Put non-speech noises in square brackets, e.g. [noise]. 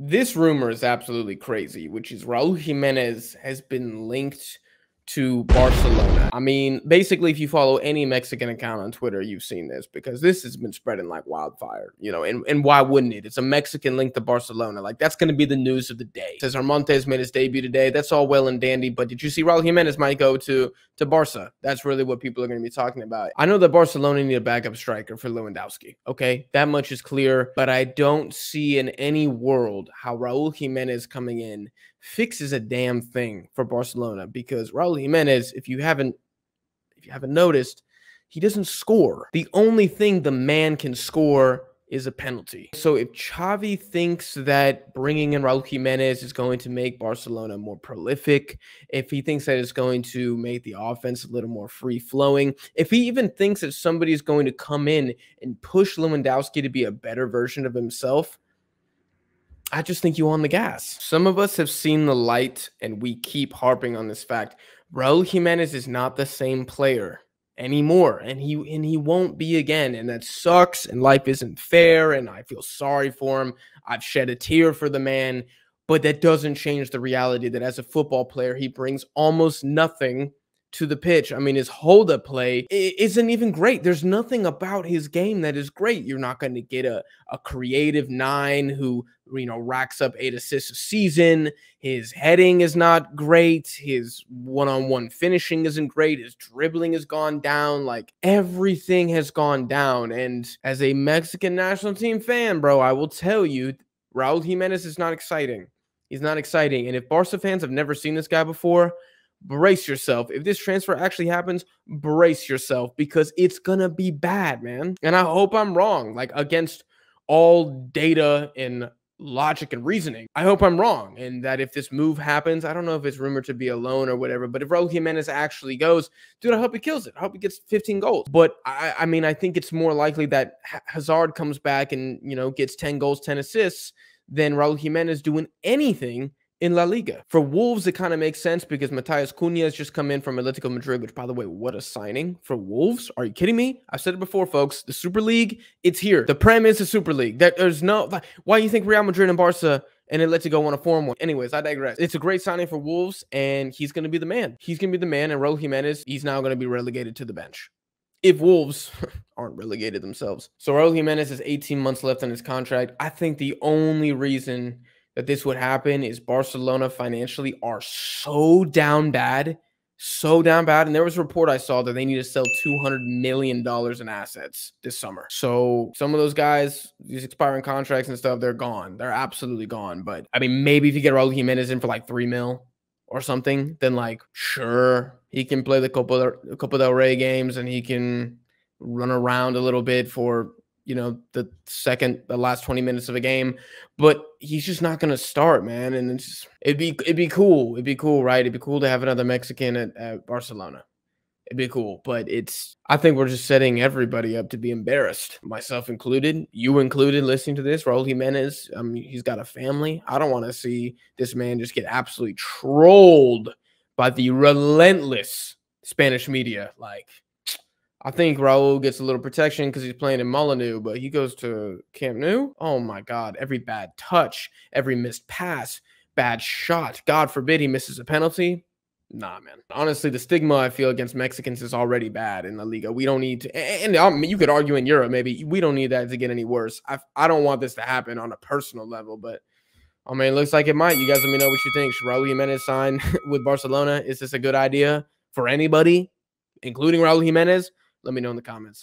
This rumor is absolutely crazy, which is Raul Jimenez has been linked to Barcelona. I mean, basically, if you follow any Mexican account on Twitter, you've seen this because this has been spreading like wildfire, you know, and, and why wouldn't it? It's a Mexican link to Barcelona. Like, that's going to be the news of the day. Cesar Montes made his debut today. That's all well and dandy, but did you see Raul Jimenez might go to, to Barca? That's really what people are going to be talking about. I know that Barcelona need a backup striker for Lewandowski, okay? That much is clear, but I don't see in any world how Raul Jimenez coming in fixes a damn thing for Barcelona because Raul Jimenez, if you haven't if you haven't noticed, he doesn't score. The only thing the man can score is a penalty. So if Xavi thinks that bringing in Raul Jimenez is going to make Barcelona more prolific, if he thinks that it's going to make the offense a little more free flowing, if he even thinks that somebody is going to come in and push Lewandowski to be a better version of himself, I just think you on the gas. Some of us have seen the light, and we keep harping on this fact. Raul Jimenez is not the same player anymore, and he and he won't be again, and that sucks. And life isn't fair, and I feel sorry for him. I've shed a tear for the man, but that doesn't change the reality that as a football player, he brings almost nothing to the pitch. I mean, his hold up play isn't even great. There's nothing about his game that is great. You're not going to get a, a creative nine who, you know, racks up eight assists a season. His heading is not great. His one on one finishing isn't great. His dribbling has gone down. Like everything has gone down. And as a Mexican national team fan, bro, I will tell you, Raul Jimenez is not exciting. He's not exciting. And if Barca fans have never seen this guy before, brace yourself. If this transfer actually happens, brace yourself because it's going to be bad, man. And I hope I'm wrong, like against all data and logic and reasoning. I hope I'm wrong. And that if this move happens, I don't know if it's rumored to be a loan or whatever, but if Raul Jimenez actually goes, dude, I hope he kills it. I hope he gets 15 goals. But I, I mean, I think it's more likely that Hazard comes back and, you know, gets 10 goals, 10 assists than Raul Jimenez doing anything in La Liga. For Wolves, it kind of makes sense because Matheus Cunha has just come in from Atletico Madrid, which, by the way, what a signing for Wolves. Are you kidding me? I've said it before, folks. The Super League, it's here. The Prem is the Super League. There's no, why do you think Real Madrid and Barca and Atletico want to form one? Anyways, I digress. It's a great signing for Wolves, and he's going to be the man. He's going to be the man, and Raul Jimenez, he's now going to be relegated to the bench if Wolves [laughs] aren't relegated themselves. So Raul Jimenez has 18 months left on his contract. I think the only reason that this would happen is Barcelona financially are so down bad, so down bad. And there was a report I saw that they need to sell $200 million in assets this summer. So some of those guys, these expiring contracts and stuff, they're gone. They're absolutely gone. But I mean, maybe if you get Raul Jimenez in for like three mil or something, then like, sure, he can play the Copa, Copa del Rey games and he can run around a little bit for you know, the second, the last 20 minutes of a game, but he's just not going to start, man. And it's just, it'd be, it'd be cool. It'd be cool, right? It'd be cool to have another Mexican at, at Barcelona. It'd be cool, but it's, I think we're just setting everybody up to be embarrassed, myself included, you included, listening to this. Raul Jimenez, mean, he's got a family. I don't want to see this man just get absolutely trolled by the relentless Spanish media. Like, I think Raul gets a little protection because he's playing in Molineux, but he goes to Camp Nou. Oh my God. Every bad touch, every missed pass, bad shot. God forbid he misses a penalty. Nah, man. Honestly, the stigma I feel against Mexicans is already bad in La Liga. We don't need to, and, um, you could argue in Europe, maybe we don't need that to get any worse. I, I don't want this to happen on a personal level, but I mean, it looks like it might. You guys let me know what you think. Should Raul Jimenez sign [laughs] with Barcelona? Is this a good idea for anybody, including Raul Jimenez? Let me know in the comments.